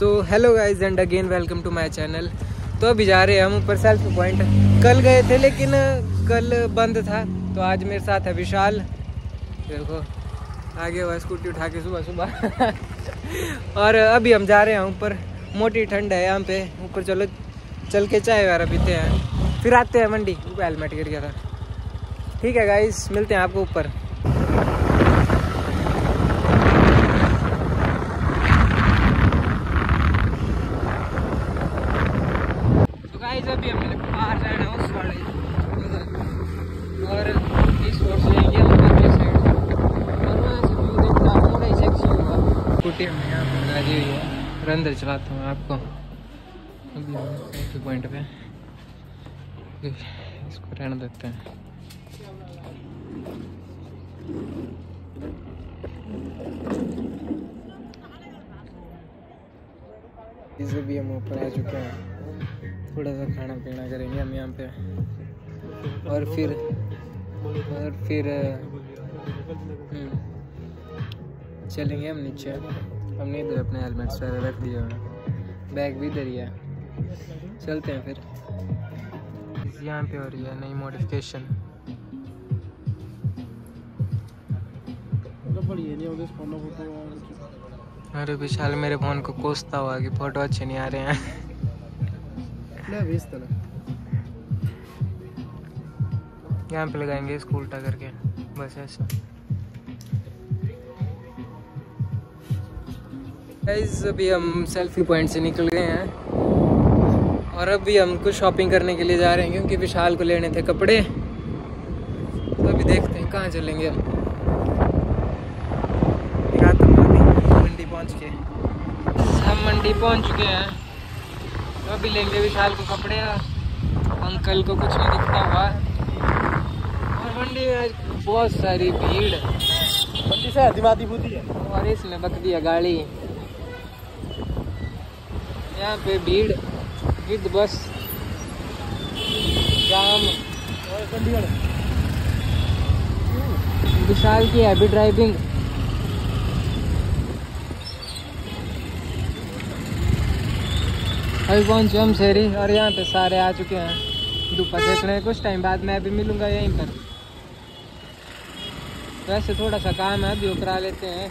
So hello guys and again welcome to my channel तो अभी जा रहे हैं हम ऊपर सेल्फी पॉइंट कल गए थे लेकिन कल बंद था। तो आज मेरे साथ है विशाल। देखो, आगे हुआ स्कूटी उठा के सुबह सुबह। और अभी हम जा रहे हैं ऊपर। मोटी ठंड है यहाँ पे। ऊपर चलो, चल के चाय वगैरह पीते हैं। फिर आते हैं मंडी। हेलमेट गिर गया था। ठीक है गाइस मिलते हैं आपको ऊपर गाइस अभी हमने बाहर जाना है उस वाले और इस रोड से जाएँगे हम अगले साइड और वहाँ से व्यू देखना पूरा ही सेक्सी होगा स्कूटी हमने यहाँ पर लगी हुई और अंदर चलाता हूँ आपको। पॉइंट पे इसको रहने देते हैं। इसे भी हम ऊपर आ चुके हैं। थोड़ा सा खाना पीना करेंगे हम यहाँ पे। और फिर और फिर हम्म, चलेंगे हम नीचे। हमने इधर अपने हेलमेट्स वगैरह रख दिए हुए बैग भी इधर ही है। चलते हैं फिर। यहाँ पे हो रही है नई मॉडिफिकेशन अरे विशाल मेरे फ़ोन को कोसता हुआ कि फ़ोटो अच्छे नहीं आ रहे हैं। यहाँ पे लगाएँगे स्कूल उल्टा करके बस ऐसा। गाइस अभी हम सेल्फी पॉइंट से निकल गए हैं। और अभी हम कुछ शॉपिंग करने के लिए जा रहे हैं क्योंकि विशाल को लेने थे कपड़े। तो अभी देखते हैं कहाँ चलेंगे हम। मंडी पहुँच के हम मंडी पहुँच चुके हैं। तो अभी लेंगे विशाल को कपड़े अंकल को कुछ नहीं दिखता हुआ। और मंडी में आज बहुत सारी भीड़। मंडी से दिमागी बुद्धि है। और इसमें बक दिया गाड़ी। यहाँ पे भीड़ विद बस, जाम। विशाल की हैवी ड्राइविंग। अभी पहुँचे हम शहरी और यहाँ पे सारे आ चुके हैं। धूपा देखने कुछ टाइम बाद मैं अभी मिलूँगा यहीं पर। वैसे थोड़ा सा काम है, अभी करा लेते हैं।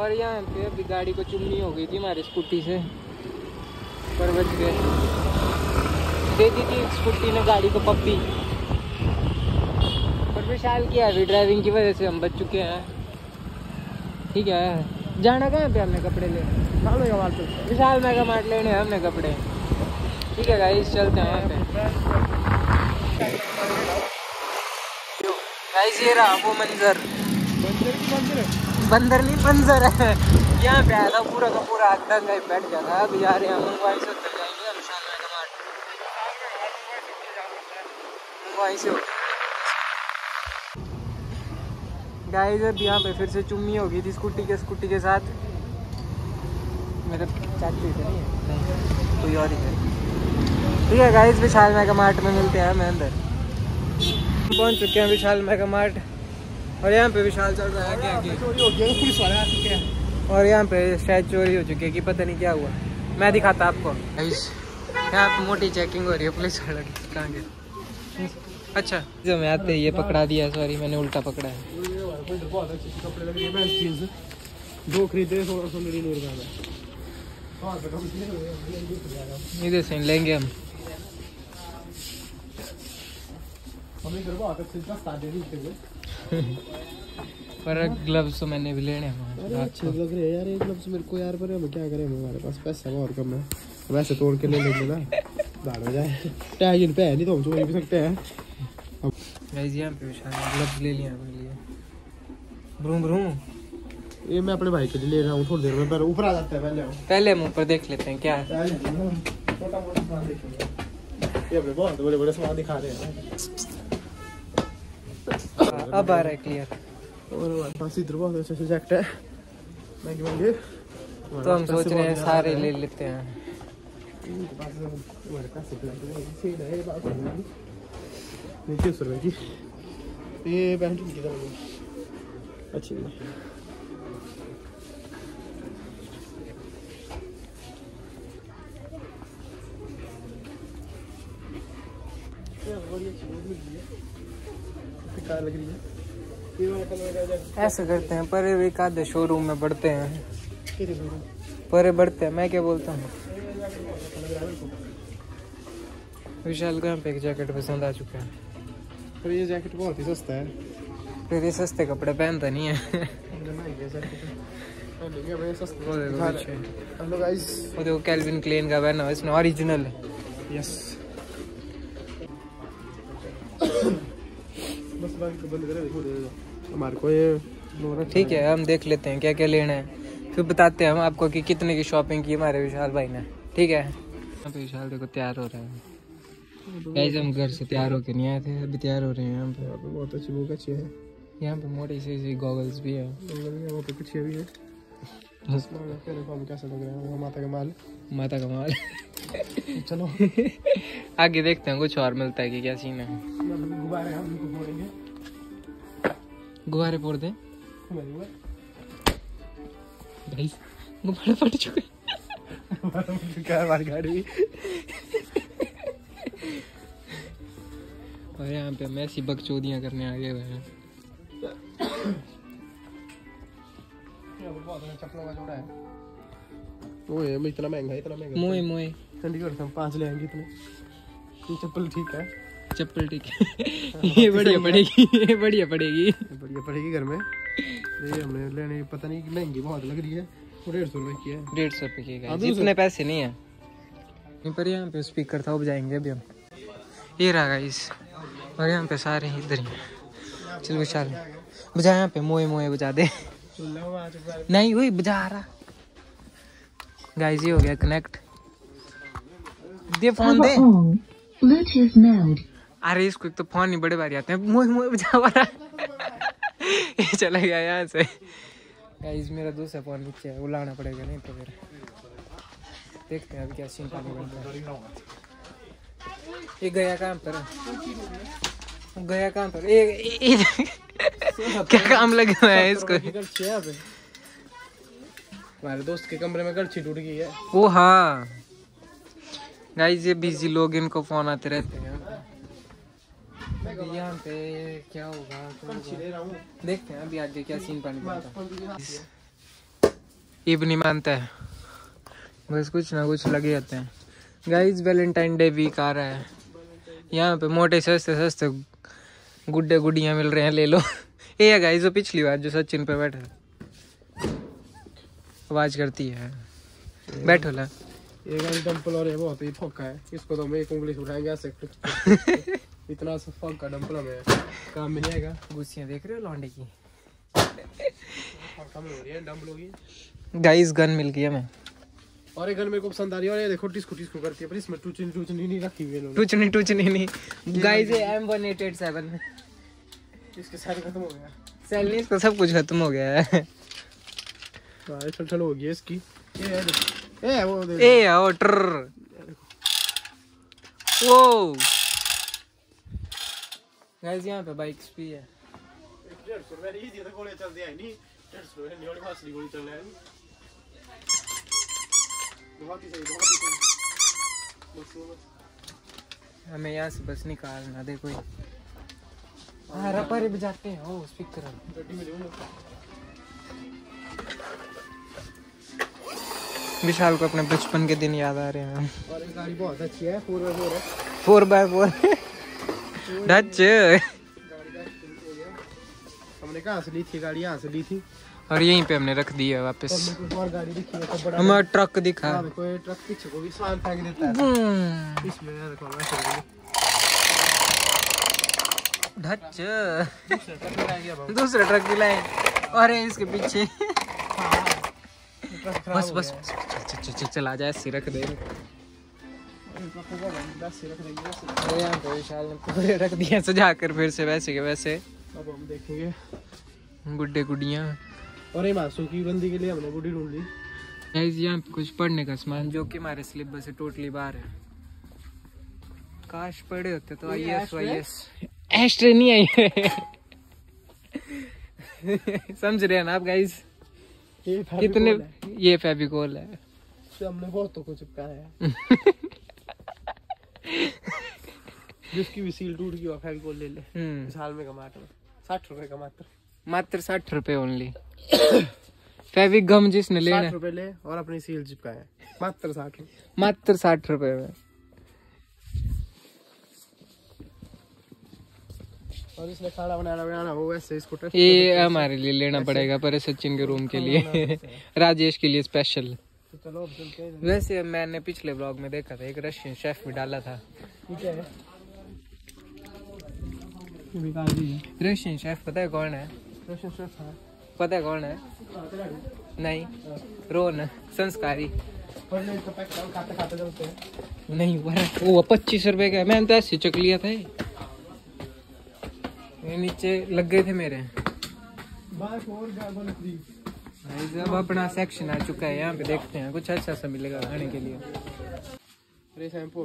और यहाँ पे अभी गाड़ी को चुम्मी हो गई थी हमारी स्कूटी से। पर बच गए। दे दी थी स्कूटी ने गाड़ी को पप्पी। पर विशाल की हैवी ड्राइविंग की वजह से हम बच चुके हैं। ठीक है। जाना कहाँ पे हमने कपड़े का विशाल मेगा मार्ट लेने हमने कपड़े। ठीक है गाइस चलते हैं यहाँ पे। गाइस ये रहा वो मंजर। मंदिर की मंदिर है? बंदर नहीं, बंजर है। यहाँ पे आया था पूरा का पूरा दंगा ही बैठ गया था। अब जा रहे हैं वहीं से उतर जाएँगे हम शाम में टमाटर वहीं से गाइस अब यहाँ पे फिर से चुम्मी हो गई थी स्कूटी के स्कूटी के साथ। मेरे चाची थे नहीं, कोई और ही है ठीक है गाइस विशाल मेगा मार्ट में मिलते हैं हमें अंदर। पहुँच चुके हैं विशाल मेगा मार्ट। और यहाँ पे विशाल चल रहा है हो हैं और यहाँ पे शायद चोरी हो चुकी है कि पता नहीं क्या हुआ। मैं दिखाता आपको। यहाँ पे मोटी चेकिंग हो रही है पुलिस वालों की कहाँ गए अच्छा जो मैं आते ये पकड़ा दिया सॉरी मैंने उल्टा पकड़ा है। दो खरीदे सोलह सौ निन्यानवे रुपये इधर से लेंगे हम। हम पर ग्लव्स तो मैंने भी लेने हैं। अच्छे लग रहे हैं यार एक ग्लव्स मेरे को यार पर अब क्या करें हमारे पास? पैसा बहुत कम है। वैसे तोड़ के ले लेंगे ना। दाड़ हो जाए। टैग इन पे है नहीं तो हम चोरी भी सकते हैं। गाइस यहाँ पे विशाल ग्लव्स ले लिए अपने लिए। ब्रूम ब्रूम ये मैं अपने भाई के लिए ले रहा हूँ थोड़ी देर में पर ऊपर आ जाता है पहले। हम पहले हम ऊपर देख लेते हैं क्या है। छोटा मोटा सामान देखेंगे। ये अपने बहुत बड़े बड़े सामान दिखा रहे हैं। अब आ रहा है क्लियर और हमारे पास इधर बहुत अच्छे अच्छे जैकेट है महँगे महँगे तो हम सोच रहे हैं सारे ले लेते हैं। नीचे सर भाई सौ ये बैंड की अच्छी नहीं बेकार लग रही है ये वाला कलर का जैसे ऐसा करते हैं परे एक आधे शोरूम में बढ़ते हैं। परे बढ़ते हैं मैं क्या बोलता हूँ? विशाल को पे एक जैकेट पसंद आ चुका है? पर ये जैकेट बहुत ही सस्ता है। फिर ये सस्ते कपड़े पहनता नहीं है। वो देखो दिखा देखो कैल्विन क्लेन का पहना हुआ है, इसने ओरिजिनल है। यस बस बाकी को बंद करे देखो दे दो। हमारे को ये ठीक है हम देख लेते हैं क्या क्या लेना है। फिर बताते हैं हम आपको कि कितने की शॉपिंग की हमारे विशाल भाई ने। ठीक है? विशाल देखो तैयार हो रहा है। गाइस हम घर से तैयार होके नहीं आए थे अभी तैयार हो रहे हैं यहाँ पे। बहुत अच्छी बुक अच्छी है। यहाँ पे मोटी सी सी गॉगल्स भी है। यहाँ पे कुछ भी है कैसा लग रहा है? माता का माल। माता कमाल चलो। आगे देखते हैं कुछ और मिलता है कि क्या सीन है। गुब्बारे हम फोड़ेंगे गुब्बारे फोड़ दें। गाइस गुब्बारे फट चुके। गाड़ी और यहाँ पे हम ऐसी बकचोदियाँ करने आ गए हुए हैं चप्पलों का जोड़ा है। वो है इतना महँगा इतना महँगा। मोए मोए चंडीगढ़ से हम पाँच ले आएँगे इतने। चप्पल ठीक है। चप्पल ठीक है। ये बढ़िया पड़ेगी ये बढ़िया पड़ेगी। बढ़िया पड़ेगी घर में। ये हमने लेने पता नहीं महँगी बहुत लग रही है वो डेढ़ सौ रुपए की है। डेढ़ सौ रुपये की हाँ। इतने पैसे नहीं है। यहीं पर यहाँ पे स्पीकर था वो बजाएँगे अभी हम। ये रहा गाइस और यहाँ पे सारे ही इधर ही। चल विशाल बजा यहाँ पे मोए मोए बजा दे। नहीं वही बजा रहा। गाइस ये हो गया कनेक्ट दे फ़ोन दे. Bluetooth mode. अरे इसको एक तो फ़ोन ही बड़े बारी आते हैं। मोए मोए बजा रहा ये चला गया यहाँ से। गाइस मेरा दूसरा फ़ोन नीचे है वो लाना पड़ेगा नहीं तो फिर। देखते हैं अभी क्या सीन पानी बनता है। ये गया कहाँ पर? गया कहाँ पर? ये क्या काम लगा हुआ है इसको? हमारे दोस्त के कमरे में गलछी टूट गई है। ओ हाँ। गाइस ये बिज़ी लोग इनको फ़ोन आते रहते हैं यहाँ पे क्या होगा। हूँ देखते हैं अभी आगे क्या सीन पानी है। ये भी नहीं मानता। है बस कुछ ना कुछ लगे रहते हैं। गाइस वैलेंटाइन डे वीक आ रहा है। यहाँ पे मोटे सस्ते सस्ते गुड्डे गुड्डियाँ मिल रहे हैं ले लो। ये है गाइस वो पिछली बार जो सचिन पे बैठा आवाज़ करती है। बैठो ला। ये गाड़ी डंपल और ये बहुत ही फोका है। इसको तो हम एक उंगली से उठाएँगे ऐसे। इतना सा फोका डंपल हमें काम में नहीं आएगा। गुस्सियाँ देख रहे हो लौंडे की? हो है की गाइस गन मिल गई हमें। और ये गन मेरे को पसंद आ रही है और ये देखो टिस्कू टिस्कू करती है। पर इसमें टूचनी टूचनी नहीं रखी हुई है टूचनी टूचनी नहीं। गाइस ये M one eight eight seven इसके सारे खत्म हो गया सेल नहीं इसका सब कुछ खत्म हो गया है। हाँ ये छल हो गई इसकी। ये है ए वो दे ए आओ ट्र वो गाइस यहाँ पे बाइक्स भी है। डेढ़ सौ रुपये नहीं तो गोले चल दिया नहीं डेढ़ सौ रुपये नहीं और फासली गोली चल रहा है बहुत ही सही बहुत ही सही बस बस। हमें यहाँ से बस निकालना दे कोई हाँ रपर बजाते हैं। ओ स्पीकर गड्डी में जाऊँ विशाल को अपने बचपन के दिन याद आ रहे हैं। और गाड़ी बहुत अच्छी है फोर बाय फोर है। फोर बाय फोर डच हो हमने कहाँ से ली थी गाड़ी यहाँ से ली थी। और यहीं पे हमने रख दी है वापस। मेरे को और गाड़ी दिखी है तो ट्रक दिखा। हाँ ट्रक पीछे को भी सामान फेंक देता है। इसमें दूसरा ट्रक आ भी लाए और इसके पीछे। बस बस चल चल चल चल चला जाए ऐसे रख दे। अरे यहाँ पे विशाल ने पूरे रख दिए सजा कर फिर से वैसे के वैसे। अब हम देखेंगे। गुड्डे गुड्डियाँ और ये मासू की बंदी के लिए हमने गुडी ढूंढ ली। गाइस यहाँ कुछ पढ़ने का सामान जो कि हमारे सिलेबस से टोटली बाहर है। काश पढ़े होते तो आई एस वाई एस एस्ट्रे नहीं आई। समझ रहे हैं ना आप गाइस कितने ये फेविकोल है। हमने बहुतों को चिपकाया है। जिसकी भी सील टूट गई हो फेविकोल ले ले। हम्म। इस हाल में कमाटर साठ रुपए का मात्र। मात्र साठ रुपए ओनली फेविक गम जिसने लेना साठ है, रुपए ले और अपनी सील चिपकाया मात्र साठ मात्र साठ रुपए में। और इसने खाना बनाना बनाना वो वैसे इसको टच ये हमारे लिए लेना पड़ेगा पर सचिन के रूम के लिए। राजेश के लिए स्पेशल चलो अब चलते हैं। वैसे मैंने पिछले ब्लॉग में देखा था एक रशियन शेफ भी डाला था। है। रशियन शेफ पता है कौन है? रोशन शेफ है। पता है कौन है? नहीं। रोन संस्कारी। और खाते खाते नहीं वो वो पच्चीस रुपए का मैंने तो ऐसे चक लिया था नीचे लग गए थे मेरे। अब अपना सेक्शन आ चुका है यहाँ पे देखते हैं कुछ अच्छा सा मिलेगा खाने के लिए। अरे शैम्पू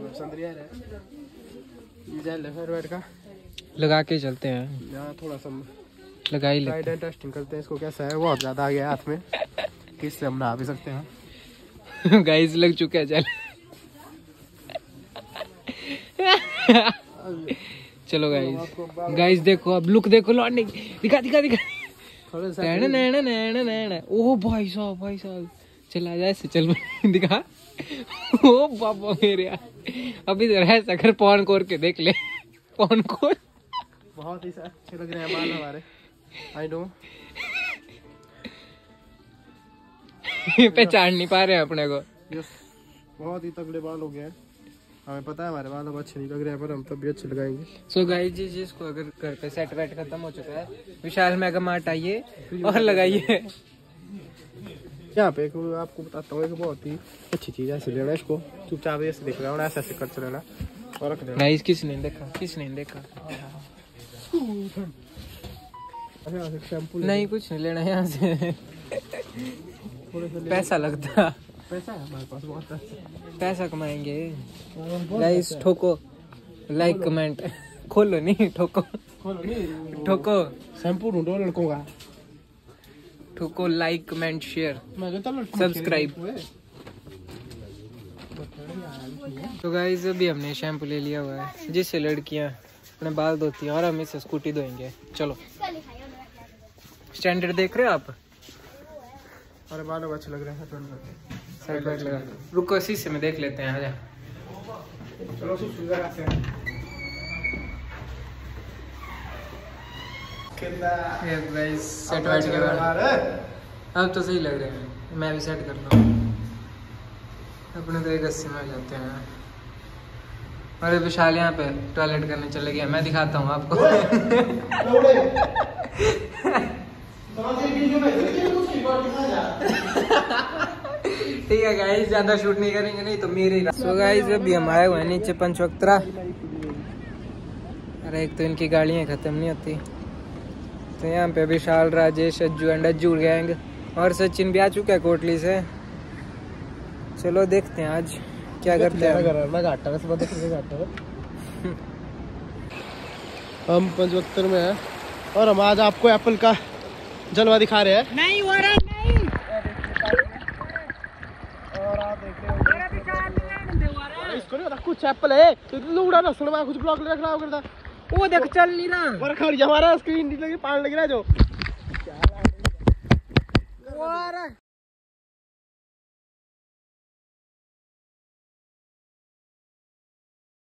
का। लगा के चलते हैं। यहाँ थोड़ा सा लगा ही लेते टेस्टिंग करते हैं इसको कैसा है बहुत ज़्यादा आ गया हाथ में कि इससे हम नहा भी सकते हैं। गाइस लग चुका है चल। चलो गाइस गाइस देखो अब लुक देखो लौटने की। दिखा दिखा दिखा। थोड़े सा नैना नैना नैना नैना। ओ भाई साहब भाई साहब। चला जा ऐसे चल। दिखा। ओ बाबा मेरे अभी जरा कर पौन कोर के देख ले। पौन कोर। बहुत ही अच्छे लग रहे हैं बाल हमारे। आई पहचान नहीं पा रहे हैं अपने को। यस बहुत ही तगड़े बाल हो गए हैं। हमें पता है हमारे बाल अब अच्छे नहीं लग रहे हैं पर हम तब भी अच्छे लगाएँगे। सो गाइस जी जिसको अगर घर पे सेट वेट खत्म हो चुका है विशाल मेगा मार्ट आइए और लगाइए। यहाँ पे एक आपको बताता हूँ एक बहुत ही अच्छी चीज़ है ऐसे लेना इसको। चुपचाप ऐसे देख रहा हूँ ऐसे ऐसे करते रहना और रख देना। गाइस किसने देखा? किसने देखा? अच्छा नहीं कुछ नहीं लेना यहाँ से। पैसा लगता। पैसा है हमारे पास बहुत पैसा पैसा कमाएँगे। गाइस ठोको। लाइक कमेंट खोलो नहीं ठोको। ठोको। शैम्पू ढूंढो लड़कों का। ठोको लाइक कमेंट शेयर हूँ Subscribe. तो गाइस अभी हमने शैम्पू ले लिया हुआ है। जिससे लड़कियाँ अपने बाल धोती हैं और हम इसे स्कूटी धोएँगे। चलो। स्टैंडर्ड देख रहे हो आप? अरे बालों अच्छे लग रहे हैं। साइड बैठ लगा रुको शीशे में देख लेते हैं आजा। चलो आते हैं। सेट बैठ के अब तो सही लग रहे हैं। मैं भी सेट करता हूँ। अपने तो एक अस्सी में जाते हैं। अरे विशाल यहाँ पे टॉयलेट करने चले गया। मैं दिखाता हूँ आपको। ठीक है गाइस ज़्यादा शूट नहीं करेंगे नहीं तो मेरे सो गाइस अभी हम आए हुए हैं नीचे पंचवक्तरा। अरे एक तो इनकी गाड़ियाँ खत्म नहीं होती। तो यहाँ पे विशाल राजेश अज्जू एंड अज्जू गैंग और सचिन भी आ चुका है कोटली से। चलो देखते हैं आज क्या करते हैं हम। पंचवत्तर में हैं और हम आज आपको एप्पल का जलवा दिखा रहे हैं। नहीं हो रहा नहीं और आप देख रहे हो इसको नहीं पता कुछ एप्पल है तो लूड़ा ना सुन कुछ ब्लॉक ले खराब करता वो देख चल नहीं रहा। पर खड़ी हमारा स्क्रीन नहीं लगी पान लग रहा जो।